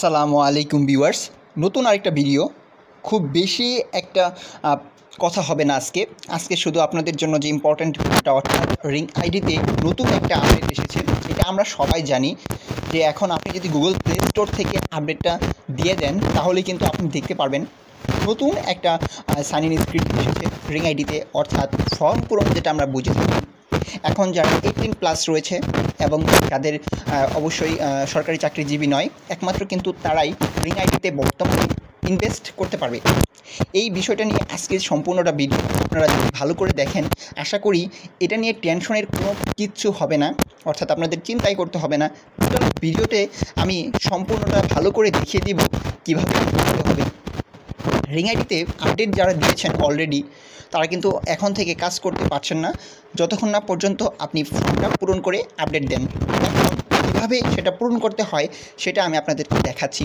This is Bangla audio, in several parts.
আসসালামু আলাইকুম ভিউয়ার্স। নতুন আরেকটা ভিডিও। খুব বেশি একটা কথা হবে না আজকে। আজকে শুধু আপনাদের জন্য যে ইম্পর্ট্যান্ট অর্থাৎ রিং আইডিতে নতুন একটা আপডেট এসেছে, এটা আমরা সবাই জানি। যে এখন আপনি যদি গুগল প্লে স্টোর থেকে আপডেটটা দিয়ে দেন তাহলে কিন্তু আপনি দেখতে পারবেন নতুন একটা সাইন ইন স্ক্রিপ্ট এসেছে রিং আইডিতে অর্থাৎ ফর্ম পূরণ যেটা আমরা বুঝে থাকি এখন যারা এইটিন প্লাস রয়েছে এবং যাদের অবশ্যই সরকারি চাকরিজীবী নয়, একমাত্র কিন্তু তারাই রিং আইডিতে বর্তমানে ইনভেস্ট করতে পারবে। এই বিষয়টা নিয়ে আজকে সম্পূর্ণটা ভিডিও আপনারা যদি ভালো করে দেখেন, আশা করি এটা নিয়ে টেনশনের কোনো কিচ্ছু হবে না, অর্থাৎ আপনাদের চিন্তাই করতে হবে না। ভিডিওতে আমি সম্পূর্ণটা ভালো করে দেখিয়ে দিব কীভাবে রিং আইডিতে আপডেট যারা দিয়েছেন অলরেডি তারা কিন্তু এখন থেকে কাজ করতে পারছেন না। যতক্ষণ না পর্যন্ত আপনি ফর্মটা পূরণ করে আপডেট দেন। কীভাবে সেটা পূরণ করতে হয় সেটা আমি আপনাদেরকে দেখাচ্ছি।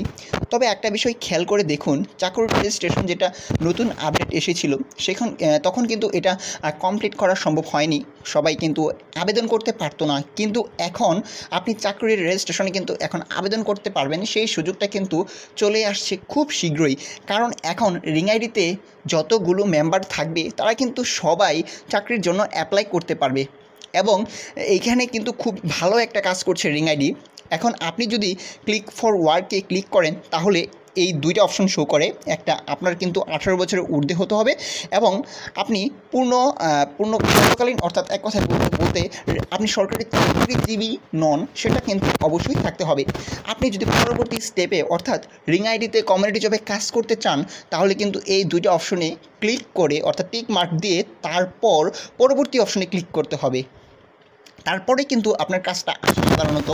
তবে একটা বিষয় খেয়াল করে দেখুন চাকর রেজিস্ট্রেশন যেটা নতুন আপডেট এসেছিল, সেখান তখন কিন্তু এটা কমপ্লিট করা সম্ভব হয়নি। সবাই কিন্তু আবেদন করতে পারতো না। কিন্তু এখন আপনি চাকরির রেজিস্ট্রেশনে কিন্তু এখন আবেদন করতে পারবেন, সেই সুযোগটা কিন্তু চলে আসছে খুব শীঘ্রই। কারণ এখন রিং আইডিতে যতগুলো মেম্বার থাকবে, তারা কিন্তু সবাই চাকরির জন্য অ্যাপ্লাই করতে পারবে। এবং এইখানে কিন্তু খুব ভালো একটা কাজ করছে রিং আইডি এখন আপনি যদি ক্লিক ফর ওয়ার্কে ক্লিক করেন, তাহলে এই দুইটা অপশন শো করে। একটা আপনার কিন্তু আঠারো বছরের ঊর্ধ্বে হতে হবে এবং আপনি পূর্ণ পূর্ণ কালীন অর্থাৎ এক কথায় বলতে আপনি সরকারি চাকরিজীবী নন, সেটা কিন্তু অবশ্যই থাকতে হবে। আপনি যদি পরবর্তী স্টেপে অর্থাৎ রিং আইডিতে কমিউনিটি জবে কাজ করতে চান, তাহলে কিন্তু এই দুইটা অপশনে ক্লিক করে, অর্থাৎ টিক মার্ক দিয়ে তারপর পরবর্তী অপশনে ক্লিক করতে হবে। তারপরে কিন্তু আপনার কাজটা আসে সাধারণত।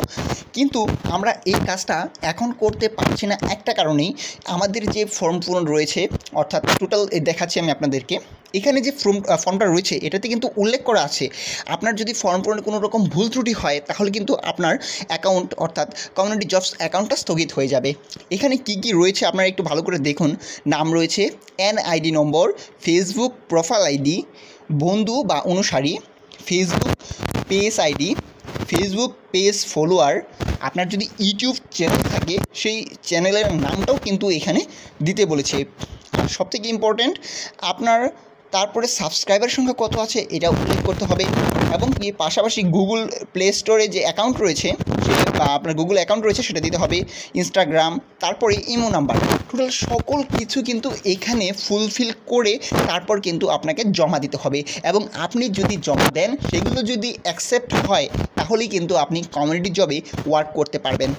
কিন্তু আমরা এই কাজটা এখন করতে পারছি না একটা কারণেই আমাদের যে ফর্ম পূরণ রয়েছে, অর্থাৎ টোটাল দেখাচ্ছি আমি আপনাদেরকে। এখানে যে ফর্ম ফর্মটা রয়েছে, এটাতে কিন্তু উল্লেখ করা আছে। আপনার যদি ফর্ম পূরণে কোনো রকম ভুল ত্রুটি হয়, তাহলে কিন্তু আপনার অ্যাকাউন্ট অর্থাৎ কমিউনিটি জবস অ্যাকাউন্টটা স্থগিত হয়ে যাবে। এখানে কি কি রয়েছে আপনারা একটু ভালো করে দেখুন। নাম রয়েছে N ID number Facebook profile ID বন্ধু বা অনুসারী Facebook page ID Facebook page follower আপনার যদি ইউটিউব চ্যানেল থাকে, সেই চ্যানেলের নামটাও কিন্তু এখানে দিতে বলেছে। সবথেকে ইম্পর্ট্যান্ট আপনার তারপরে সাবস্ক্রাইবার সংখ্যা কত আছে এটা উল্লেখ করতে হবে। এবং কি পাশাপাশি গুগল প্লে স্টোরে যে অ্যাকাউন্ট রয়েছে বা আপনার গুগল অ্যাকাউন্ট রয়েছে, সেটা দিতে হবে ইনস্টাগ্রাম তারপরে ইমো নাম্বার টোটাল সকল কিছু কিন্তু এখানে ফুলফিল করে তারপর কিন্তু আপনাকে জমা দিতে হবে। এবং আপনি যদি জমা দেন, সেগুলো যদি অ্যাকসেপ্ট হয়, তাহলেই কিন্তু আপনি কমিউনিটি জবে ওয়ার্ক করতে পারবেন।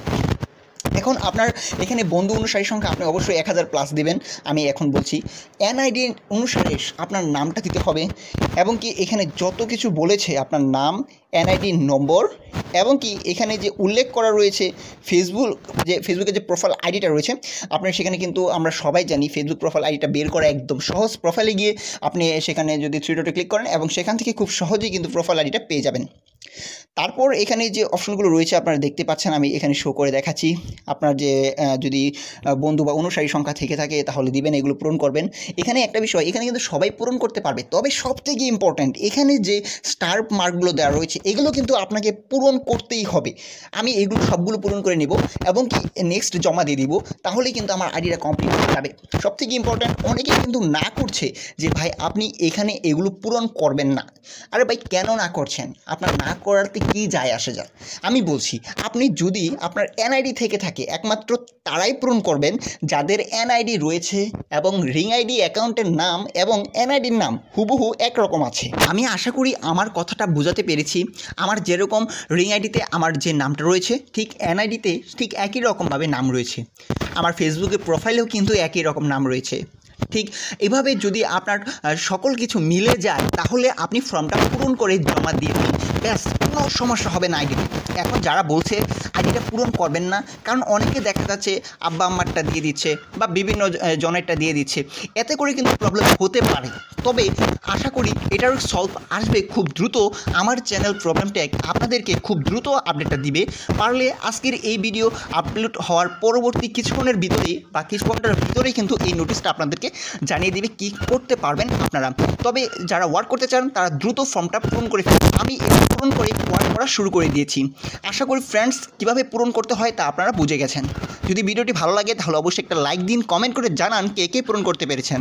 এখন আপনার এখানে বন্ধু অনুসারী সংখ্যা আপনি অবশ্যই এক হাজার প্লাস দেবেন, আমি এখন বলছি। এনআইডি অনুসারে আপনার নামটা দিতে হবে এবং কি এখানে যত কিছু বলেছে আপনার নাম এনআইডি নম্বর এবং কি এখানে যে উল্লেখ করা রয়েছে ফেসবুক যে ফেসবুকে যে প্রোফাইল আইডিটা রয়েছে আপনার সেখানে কিন্তু আমরা সবাই জানি ফেসবুক প্রোফাইল আইডিটা বের করা একদম সহজ প্রোফাইলে গিয়ে আপনি সেখানে যদি থ্রি ডটে ক্লিক করেন এবং সেখান থেকে খুব সহজেই কিন্তু প্রোফাইল আইডিটা পেয়ে যাবেন। তারপর এখানে যে অপশনগুলো রয়েছে আপনারা দেখতে পাচ্ছেন, আমি এখানে শো করে দেখাচ্ছি। আপনার যে যদি বন্ধু বা অনুসারী সংখ্যা থেকে থাকে, তাহলে দিবেন, এগুলো পূরণ করবেন। এখানে একটা বিষয়, এখানে কিন্তু সবাই পূরণ করতে পারবে। তবে সব থেকে ইম্পর্ট্যান্ট এখানে যে স্টার মার্কগুলো দেওয়া রয়েছে, এগুলো কিন্তু আপনাকে পূরণ করতেই হবে। আমি এগুলো সবগুলো পূরণ করে নিব এবং কি নেক্সট জমা দিয়ে দিব তাহলেই কিন্তু আমার আইডিটা কমপ্লিট হয়ে যাবে। সব থেকে ইম্পর্ট্যান্ট অনেকে কিন্তু না করছে যে, ভাই, আপনি এখানে এগুলো পূরণ করবেন না। আরে ভাই, কেন না করছেন? আপনার না করাতে কি যায় আসে যায় আমি বলছি, আপনি যদি আপনার এনআইডি থেকে থাকে, একমাত্র তারাই পূরণ করবেন যাদের এনআইডি রয়েছে এবং রিং আইডি অ্যাকাউন্টের নাম এবং এনআইডির নাম হুবহু একরকম আছে। আমি আশা করি আমার কথাটা বোঝাতে পেরেছি। আমার যেরকম রিং আইডিতে আমার যে নামটা রয়েছে, ঠিক এনআইডিতে ঠিক একই রকমভাবে নাম রয়েছে। আমার ফেসবুকে প্রোফাইলেও কিন্তু একই রকম নাম রয়েছে। ঠিক এভাবে যদি আপনার সকল কিছু মিলে যায়, তাহলে আপনি ফর্মটা পূরণ করে জমা দিয়ে দিন। ব্যাস। কোনো সমস্যা হবে না আইডিতে। এখন যারা বলছে, আইডিটা পূরণ করবেন না, কারণ অনেকে দেখা যাচ্ছে আব্বা আম্মারটা দিয়ে দিচ্ছে বা বিভিন্ন জনেরটা দিয়ে দিচ্ছে। এতে করে কিন্তু প্রবলেম হতে পারে। তবে আশা করি এটার সলভ আসবে খুব দ্রুত। আমার চ্যানেল প্রবলেম ট্যাগ আপনাদেরকে খুব দ্রুত আপডেটটা দিবে। পারলে আজকের এই ভিডিও আপলোড হওয়ার পরবর্তী কিছুক্ষণের ভিতরেই বা কিছু ঘণ্টার ভিতরেই কিন্তু এই নোটিশটা আপনাদেরকে জানিয়ে দিবে কি করতে পারবেন আপনারা। তবে যারা ওয়ার্ক করতে চান, তারা দ্রুত ফর্মটা পূরণ করে আমি এটা পূরণ করে ওয়ার্ক করা শুরু করে দিয়েছি। আশা করি ফ্রেন্ডস কীভাবে পূরণ করতে হয় তা আপনারা বুঝে গেছেন। যদি ভিডিওটি ভালো লাগে তাহলে অবশ্যই একটা লাইক দিন কমেন্ট করে জানান কে কে পূরণ করতে পেরেছেন।